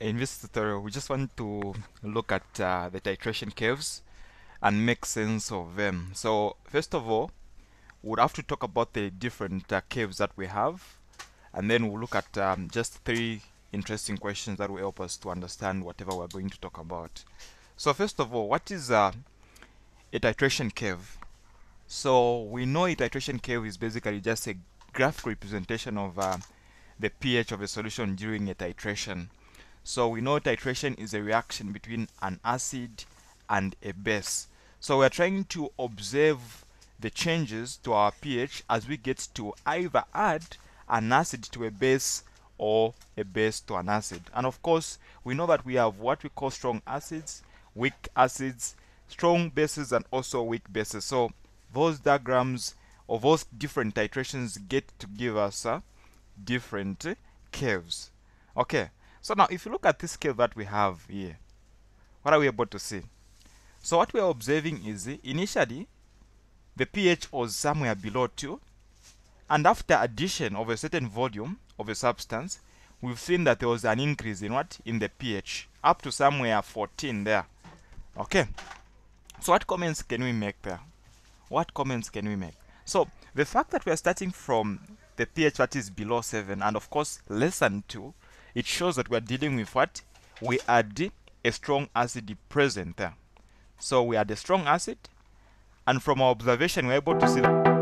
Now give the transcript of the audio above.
in this tutorial we just want to look at uh, the titration curves and make sense of them. So first of all we'll have to talk about the different uh, curves that we have and then we'll look at um, just three interesting questions that will help us to understand whatever we're going to talk about. So first of all what is uh, a titration curve? So we know a titration curve is basically just a graphic representation of uh, the pH of a solution during a titration so we know titration is a reaction between an acid and a base. So we're trying to observe the changes to our pH as we get to either add an acid to a base or a base to an acid. And of course, we know that we have what we call strong acids, weak acids, strong bases and also weak bases. So those diagrams or those different titrations get to give us uh, different curves. Okay, so now if you look at this curve that we have here, what are we able to see? So what we are observing is initially the pH was somewhere below 2 and after addition of a certain volume of a substance we've seen that there was an increase in what? In the pH up to somewhere 14 there. Okay. So what comments can we make there? What comments can we make? So the fact that we are starting from the pH that is below 7 and of course less than 2 it shows that we're dealing with what? We add a strong acid present there. So we add a strong acid, and from our observation, we're able to see that